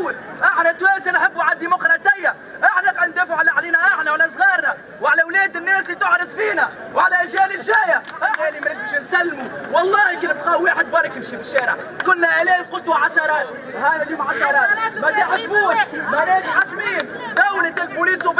الأول. أحنا تواسي نحبوا على الديمقراطية. أحنا ندافعوا على علينا أحنا وعلى صغارنا وعلى أولاد الناس اللي تعرس فينا وعلى أجيال الجاية. إحنا اللي ماناش باش نسلموا. والله كي نبقى واحد برك يمشي في الشارع. كنا ألاف قلتوا عشرات. هذا اليوم عشرات. ما تحسبوش. ما ماناش حاشمين دولة البوليس وفي